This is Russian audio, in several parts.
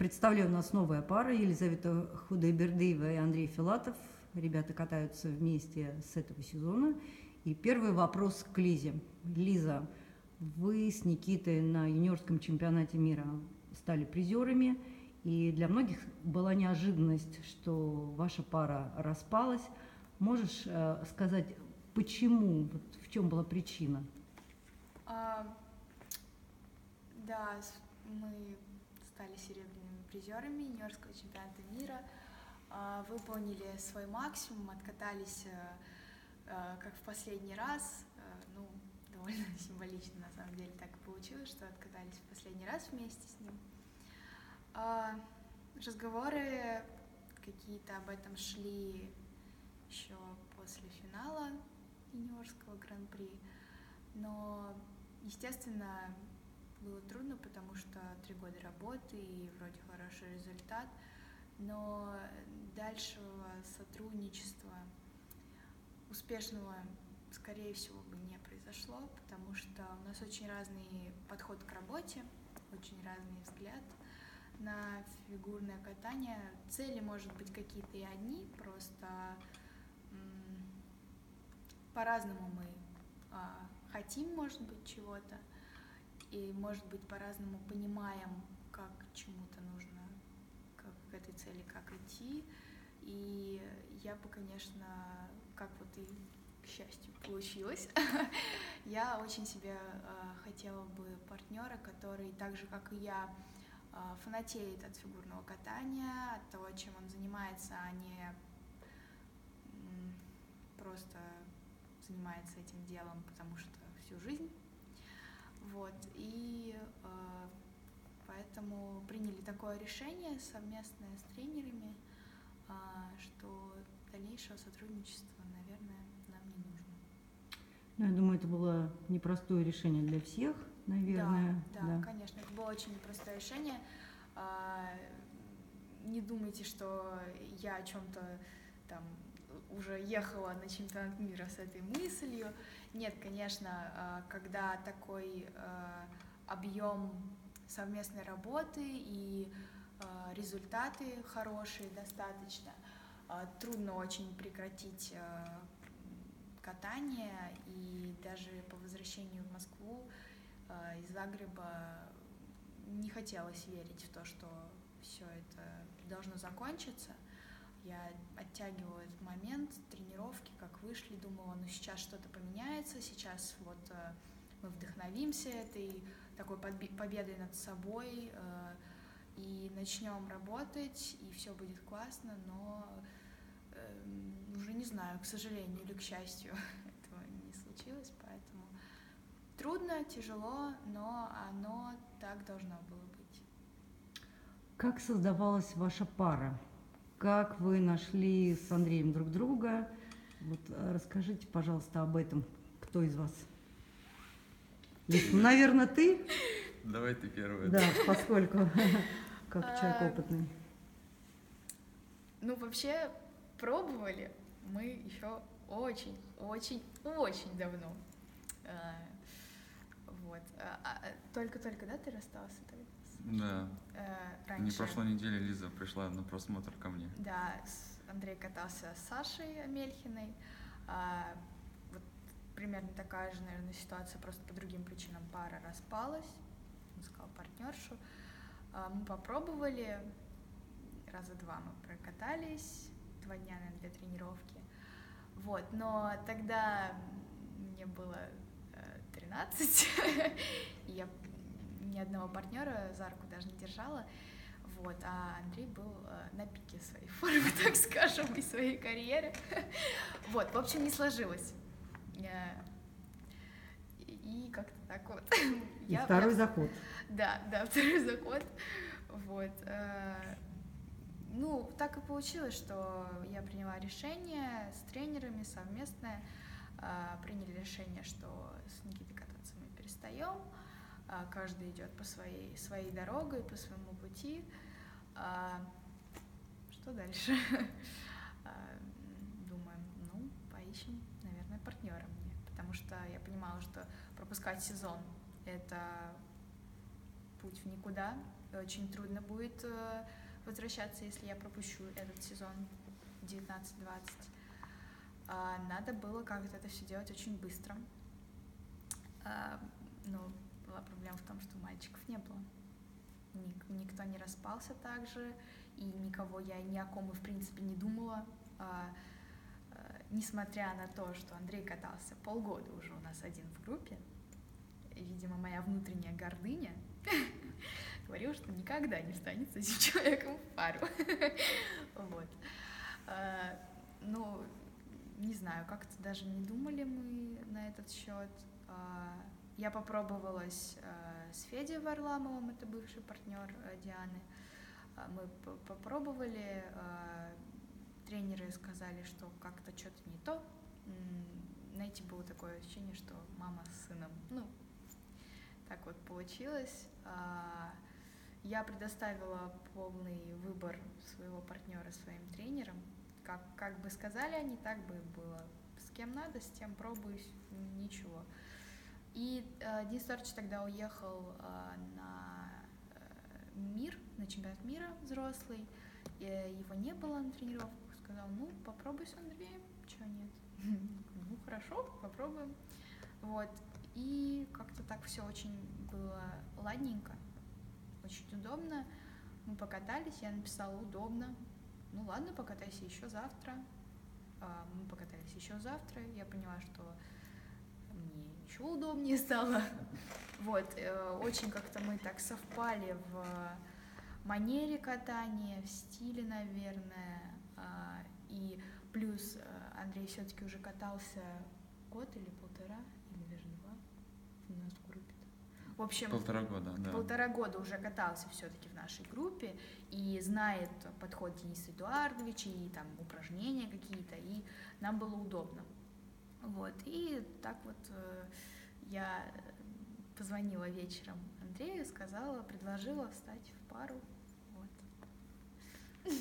Представляю, у нас новая пара Елизавета Худайбердыева и Андрей Филатов. Ребята катаются вместе с этого сезона. И первый вопрос к Лизе. Лиза, вы с Никитой на юниорском чемпионате мира стали призерами. И для многих была неожиданность, что ваша пара распалась. Можешь э, сказать, почему, вот в чем была причина? А, да, мы стали серебряными призерами юниорского чемпионата мира, а, выполнили свой максимум, откатались э, э, как в последний раз, э, ну, довольно символично на самом деле так и получилось, что откатались в последний раз вместе с ним. А, разговоры какие-то об этом шли еще после финала юниорского гран-при, но, естественно, было трудно, потому что три года работы и вроде хороший результат, но дальшего сотрудничества успешного, скорее всего, бы не произошло, потому что у нас очень разный подход к работе, очень разный взгляд на фигурное катание. Цели, может быть, какие-то и одни, просто по-разному мы а, хотим, может быть, чего-то, и, может быть, по-разному понимаем, как чему-то нужно, как к этой цели, как идти. И я бы, конечно, как вот и к счастью получилось, я очень себе э, хотела бы партнера, который так же, как и я, э, фанатеет от фигурного катания, от того, чем он занимается, а не просто занимается этим делом, потому что всю жизнь вот, и э, поэтому приняли такое решение совместное с тренерами, э, что дальнейшего сотрудничества, наверное, нам не нужно. Ну, я думаю, это было непростое решение для всех, наверное. Да, да, да. конечно, это было очень непростое решение. Э, не думайте, что я о чем-то там уже ехала на чемпионат мира с этой мыслью. Нет, конечно, а, когда такой а, объем совместной работы и а, результаты хорошие достаточно, трудно очень прекратить катание, и даже по возвращению в Москву из Загреба не хотелось верить в то, что все это должно закончиться – я оттягиваю этот момент тренировки, как вышли, думала, ну сейчас что-то поменяется, сейчас вот э, мы вдохновимся этой такой победой над собой э, и начнем работать, и все будет классно, но э, уже не знаю, к сожалению или к счастью, этого не случилось, поэтому трудно, тяжело, но оно так должно было быть. Как создавалась ваша пара? Как вы нашли с Андреем друг друга. Вот э, расскажите, пожалуйста, об этом. Кто из вас? Наверное, ты? Давай ты первая. Да, поскольку как человек а, опытный. Ну, вообще, пробовали мы еще очень, очень, очень давно. А, вот. А, только-только, да, ты расстался тогда? Да. Э, раньше. Не прошло недели, Лиза пришла на просмотр ко мне. Да, Андрей катался с Сашей Мельхиной. А, вот примерно такая же, наверное, ситуация, просто по другим причинам пара распалась. Он сказал партнершу. А, мы попробовали, раза два мы прокатались, два дня, наверное, для тренировки. Вот, но тогда мне было 13, э, и я ни одного партнера за руку даже не держала. Вот, а Андрей был э, на пике своей формы, так скажем, и своей карьеры. Вот, в общем, не сложилось. Э, и как-то так вот. И я, второй я... заход. Да, да, второй заход. Вот. Э, ну, так и получилось, что я приняла решение с тренерами совместное. Э, приняли решение, что с Никитой кататься мы перестаем. А, каждый идет по своей, своей дорогой, по своему пути. А, что дальше? А, думаем, ну, поищем, наверное, партнера мне, потому что я понимала, что пропускать сезон — это путь в никуда. Очень трудно будет э, возвращаться, если я пропущу этот сезон 19-20. А, надо было как-то это все делать очень быстро. Ну, была проблема в том, что мальчиков не было. Ник, никто не распался так же, и никого я ни о ком и в принципе не думала. А, а, несмотря на то, что Андрей катался полгода уже у нас один в группе, видимо, моя внутренняя гордыня говорила, что никогда не встанет с этим человеком в пару. Вот. А, ну, не знаю, как-то даже не думали мы на этот счет. Я попробовалась а, с Федей Варламовым, это бывший партнер Дианы. Мы попробовали, тренеры сказали, что как-то что-то не то. Знаете, было такое ощущение, что мама с сыном, ну, так вот получилось. Я предоставила полный выбор своего партнера своим тренерам. Как, как бы сказали они, так бы и было. С кем надо, с тем пробуюсь, ничего. И э, Денис Торч тогда уехал э, на э, мир, на чемпионат мира взрослый. И, его не было на тренировках. Сказал, ну, попробуй с Андреем, чего нет. Ну, хорошо, попробуем. Вот. И как-то так все очень было ладненько очень удобно. Мы покатались, я написала удобно. Ну ладно, покатайся еще завтра. А, мы покатались еще завтра. Я поняла, что еще удобнее стало. Вот, э, очень как-то мы так совпали в манере катания, в стиле, наверное. А, и плюс э, Андрей все-таки уже катался год или полтора, или даже два у нас в группе. В общем, полтора года, да. Полтора года уже катался все-таки в нашей группе и знает подход Дениса Эдуардовича и там упражнения какие-то, и нам было удобно. Вот, и так вот э, я позвонила вечером Андрею, сказала, предложила встать в пару. Вот.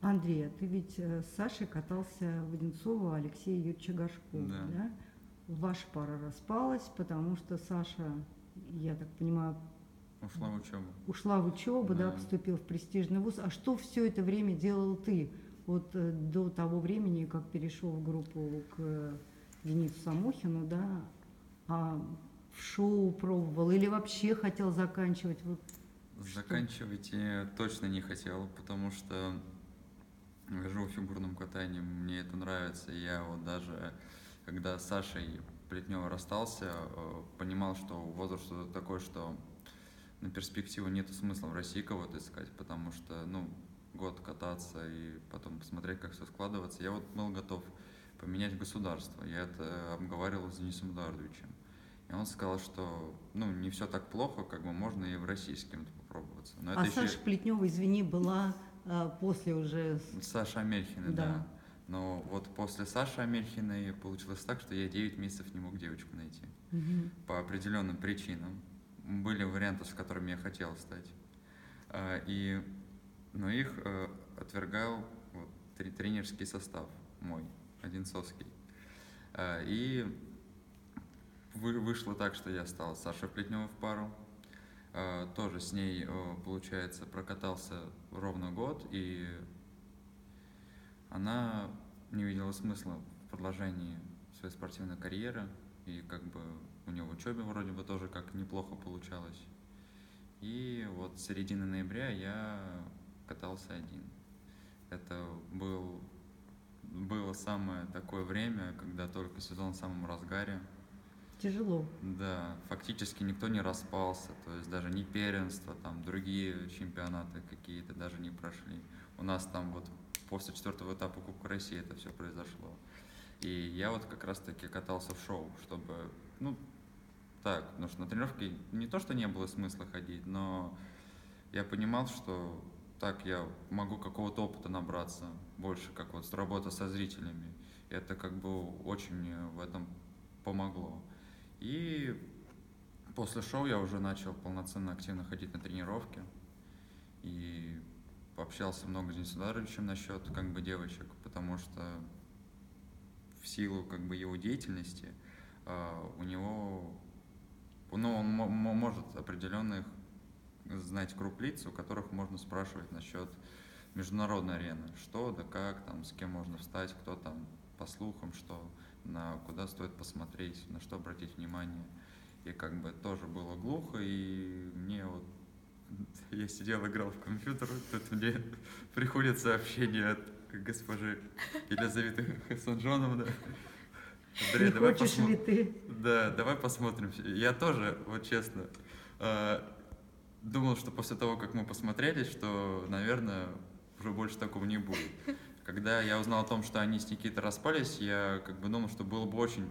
Андрей, а ты ведь э, с Сашей катался в Одинцово Алексея Юрьевича Гашкова, да. да? Ваша пара распалась, потому что Саша я так понимаю, ушла в учебу. Ушла в учебу, да. да, поступил в престижный вуз. А что все это время делал ты? Вот э, до того времени, как перешел в группу к Денису Самохину, да, а в шоу пробовал или вообще хотел заканчивать? Вот Заканчивать что? я точно не хотел, потому что живу в фигурном катании, мне это нравится. Я вот даже, когда с Сашей Плетнева расстался, э, понимал, что возраст такой, что на перспективу нет смысла в России кого-то искать, потому что, ну, год кататься и потом посмотреть, как все складывается. Я вот был готов поменять государство. Я это обговаривал с Денисом Эдуардовичем. И он сказал, что ну, не все так плохо, как бы можно и в России с кем-то попробоваться. Но а Саша еще... Плетнева, извини, была а, после уже... Саша Амельхина, да. да. Но вот после Саши Амельхиной получилось так, что я 9 месяцев не мог девочку найти. Угу. По определенным причинам. Были варианты, с которыми я хотел стать. А, и, но их э, отвергал вот, тренерский состав мой, Одинцовский. А, и вышло так, что я стал Сашей Плетневой в пару. А, тоже с ней, получается, прокатался ровно год, и она не видела смысла в продолжении своей спортивной карьеры, и как бы у нее в учебе вроде бы тоже как неплохо получалось. И вот с середины ноября я катался один. Это был, было самое такое время, когда только сезон в самом разгаре. Тяжело. Да, фактически никто не распался, то есть даже не первенство, там другие чемпионаты какие-то даже не прошли. У нас там вот после четвертого этапа Кубка России это все произошло. И я вот как раз-таки катался в шоу, чтобы, ну, так, потому что на тренировке не то, что не было смысла ходить, но я понимал, что так я могу какого-то опыта набраться больше, как вот работа со зрителями. Это как бы очень мне в этом помогло. И после шоу я уже начал полноценно активно ходить на тренировки. И пообщался много с Денисом насчет как бы девочек, потому что в силу как бы его деятельности э, у него, ну, он может определенных знать круг лиц, у которых можно спрашивать насчет международной арены. Что, да как, там, с кем можно встать, кто там по слухам, что, на куда стоит посмотреть, на что обратить внимание. И как бы тоже было глухо, и мне вот я сидел, играл в компьютер, тут мне приходит сообщение от госпожи Елизаветы Хасанжоновны. Не хочешь ли ты? Да, давай посмотрим. Я тоже, вот честно, э, думал, что после того, как мы посмотрели, что, наверное, уже больше такого не будет. Когда я узнал о том, что они с Никитой распались, я как бы думал, что было бы очень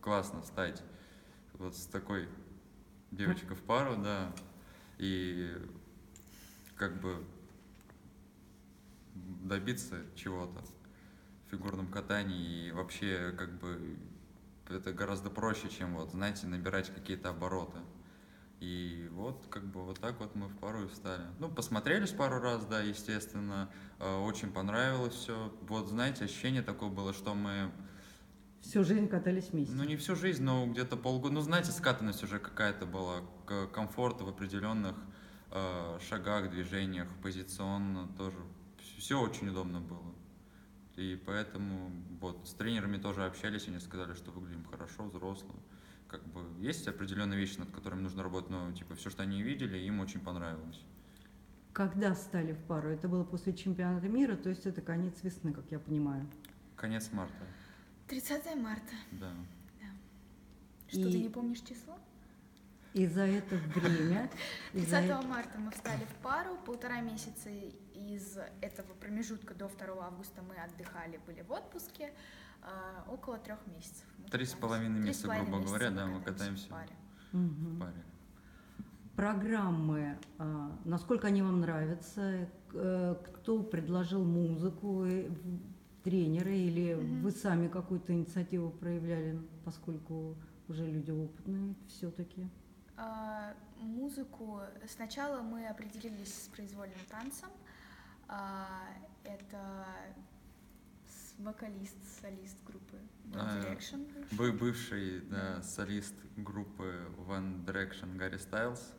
классно стать вот с такой девочкой в пару, да, и как бы добиться чего-то в фигурном катании и вообще как бы это гораздо проще, чем вот, знаете, набирать какие-то обороты. И вот, как бы, вот так вот мы в пару и встали. Ну, посмотрелись пару раз, да, естественно. Э, очень понравилось все. Вот, знаете, ощущение такое было, что мы... Всю жизнь катались вместе. Ну, не всю жизнь, но где-то полгода. Ну, знаете, скатанность уже какая-то была, комфорт в определенных э, шагах, движениях, позиционно тоже. Все очень удобно было. И поэтому вот с тренерами тоже общались, они сказали, что выглядим хорошо, взрослым как бы есть определенные вещи, над которыми нужно работать, но типа все, что они видели, им очень понравилось. Когда стали в пару? Это было после чемпионата мира, то есть это конец весны, как я понимаю. Конец марта. 30 марта. Да. да. Что, И... ты не помнишь число? И за это время... 30 это... марта мы встали в пару, полтора месяца из этого промежутка до 2 августа мы отдыхали, были в отпуске. А, около трех месяцев. Три с половиной месяца, грубо говоря, да, мы катаемся в паре. В паре. Программы, а, насколько они вам нравятся? Э, кто предложил музыку? Э, тренеры или mm вы сами какую-то инициативу проявляли, поскольку уже люди опытные все-таки? А, музыку сначала мы определились с произвольным танцем. А, это вокалист, солист группы One а, Direction. Бывший, бывший да, солист группы One Direction Гарри Стайлз.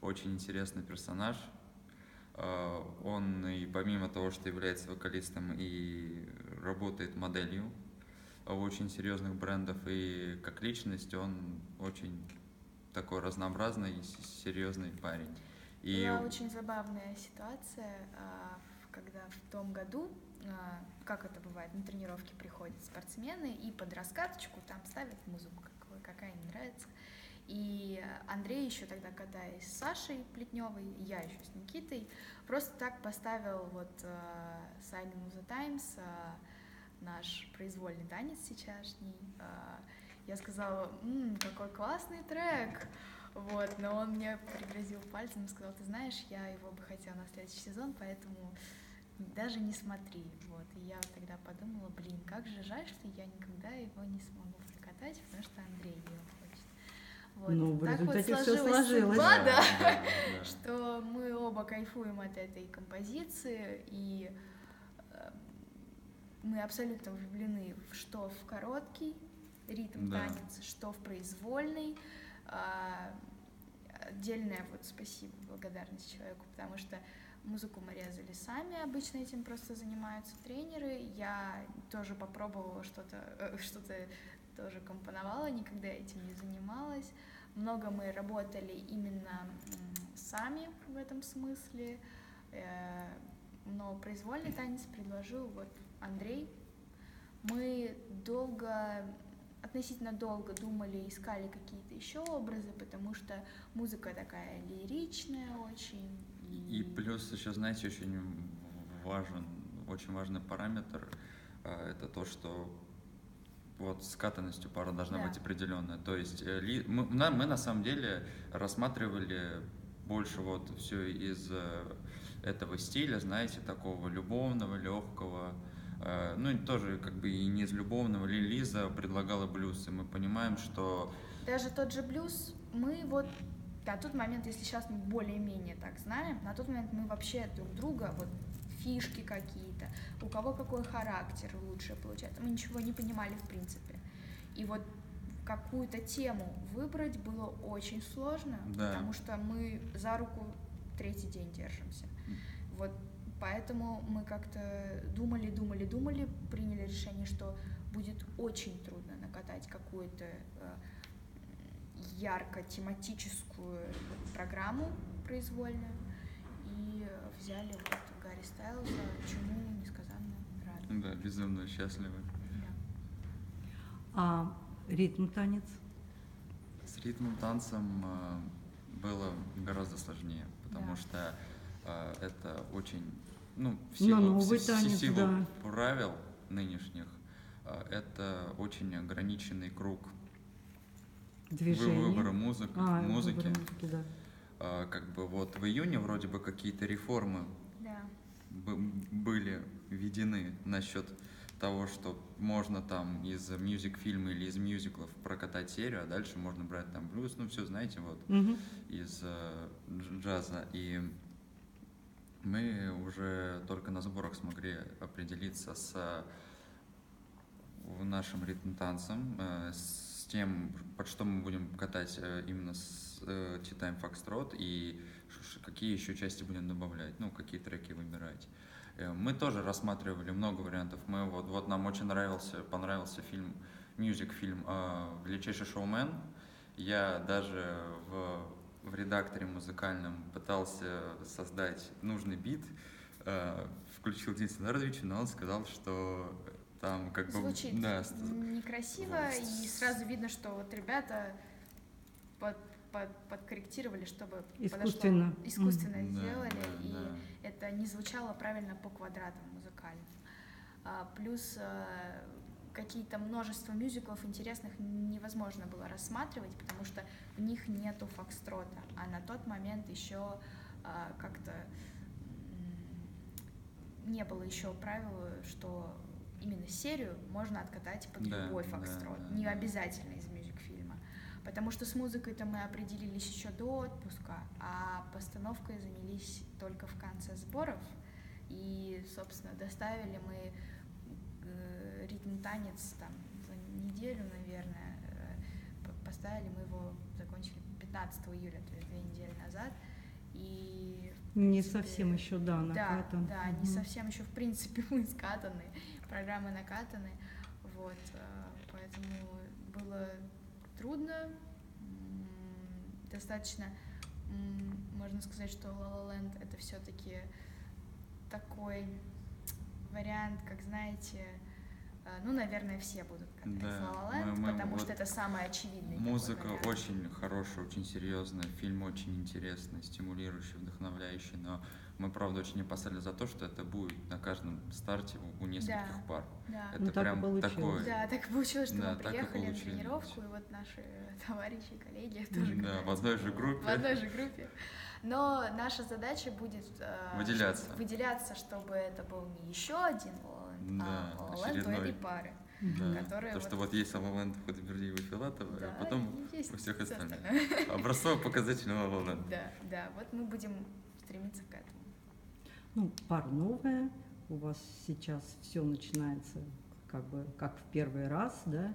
Очень интересный персонаж. А, он и помимо того, что является вокалистом, и работает моделью очень серьезных брендов, и как личность он очень такой разнообразный и серьезный парень. И... Была очень забавная ситуация, а, когда в том году а, как это бывает, на тренировке приходят спортсмены и под раскаточку там ставят музыку, какая им нравится. И Андрей еще тогда, катаясь с Сашей Плетневой, я еще с Никитой, просто так поставил вот uh, Signing of the Times, uh, наш произвольный танец сейчасшний. Uh, я сказала, М, какой классный трек, вот, но он мне пригрозил пальцем и сказал, ты знаешь, я его бы хотела на следующий сезон, поэтому даже не смотри. Вот. И я тогда подумала, блин, как же жаль, что я никогда его не смогу прокатать, потому что Андрей его хочет. Вот. Ну, в так результате вот все сложилось. Судьба, да, да, да, да. что мы оба кайфуем от этой композиции, и э, мы абсолютно влюблены в что в короткий ритм да. танец, что в произвольный. Э, отдельное вот спасибо, благодарность человеку, потому что Музыку мы резали сами, обычно этим просто занимаются тренеры. Я тоже попробовала что-то, э, что-то тоже компоновала, никогда этим не занималась. Много мы работали именно сами в этом смысле, э, но произвольный танец предложил вот Андрей. Мы долго относительно долго думали, искали какие-то еще образы, потому что музыка такая лиричная очень, и плюс еще, знаете, очень важен, очень важный параметр, э, это то, что вот скатанностью пара должна да. быть определенная. То есть э, мы, мы на самом деле рассматривали больше вот все из э, этого стиля, знаете, такого любовного, легкого. Ну тоже как бы и не из любовного. Лиза предлагала блюз, и мы понимаем, что... Даже тот же блюз, мы вот на тот момент, если сейчас мы более-менее так знаем, на тот момент мы вообще друг друга, вот фишки какие-то, у кого какой характер лучше получается, мы ничего не понимали в принципе. И вот какую-то тему выбрать было очень сложно, да. потому что мы за руку третий день держимся. Вот поэтому мы как-то думали, думали, думали, приняли решение, что будет очень трудно накатать какую-то э, ярко-тематическую программу произвольную. И взяли вот Гарри Стайлза, чему несказанно рады. Да, безумно счастливы. Да. А ритм танец? С ритмом танцем э, было гораздо сложнее, потому Да. что э, это очень, ну, в силу, новый в танец, силу да. правил нынешних, э, это очень ограниченный круг вы- Движение? выбора музык, А, музыки. выбор музыки, да. Э, как бы вот в июне вроде бы какие-то реформы Да. были введены насчет того, что можно там из мюзик-фильма или из мюзиклов прокатать серию, а дальше можно брать там блюз, ну все, знаете, вот Мгм. из э, дж- джаза. И мы уже только на сборах смогли определиться с э, нашим ритм-танцем, э, с тем, под что мы будем катать э, именно с э, Tea Time Foxtrot и какие еще части будем добавлять, ну, какие треки выбирать. Э, Мы тоже рассматривали много вариантов. Мы вот, вот нам очень нравился, понравился фильм, мюзик-фильм э, «Величайший шоумен». Я даже в, в редакторе музыкальном пытался создать нужный бит, э, включил Дениса Нардовича, но он сказал, что там как бы... Звучит да, некрасиво, вот. и сразу видно, что вот ребята под, под- подкорректировали, чтобы Искусственно. подошло. искусственно Да, сделали, да, и да. это не звучало правильно по квадратам музыкальным. А, плюс э, какие-то множество мюзиклов интересных невозможно было рассматривать, потому что в них нету фокстрота, а на тот момент еще а, как-то не было еще правила, что именно серию можно откатать под Да, любой да, фокстрот, да, не да. обязательно из мюзик-фильма. Потому что с музыкой-то мы определились еще до отпуска, а постановкой занялись только в конце сборов. И, собственно, доставили мы э, ритм-танец там за неделю, наверное. э, по- Поставили мы его, закончили 15 июля, то есть две недели назад. И Не принципе, совсем еще, да, да, накатан. да, не Мгм. совсем еще в принципе мы скатаны, программы накатаны, вот, э, поэтому было трудно, достаточно, можно сказать, что La La Land это все-таки такой вариант, как знаете, ну, наверное, все будут катать Да, La La мы- Land, мы потому что вот это самый очевидный такой Музыка вариант. очень хорошая, очень серьезная, фильм очень интересный, стимулирующий, вдохновляющий, но мы, правда, очень опасались за то, что это будет на каждом старте у- нескольких Да. пар. Да. Это Ну, так прям получилось. такое. Да, так получилось, что Да, мы так приехали на тренировку, и вот наши товарищи, коллеги тоже Да, в одной же группе. В одной же группе. Но наша задача будет э, Выделяться. выделяться, чтобы это был не еще один Лоланд, Да, а очередной. этой пары. Да, которые то, вот- что вот есть Лалаленд Худобердиева и Филатова, Да, а потом и у всех остальных. остальное. Образцово-показательный Лалаленд. Да, да, вот мы будем стремиться к этому. Ну, пара новая, у вас сейчас все начинается как бы как в первый раз, да, Да.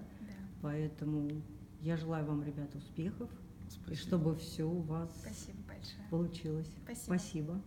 поэтому я желаю вам, ребята, успехов, и Спасибо. чтобы все у вас Спасибо большое. получилось. Спасибо. Спасибо.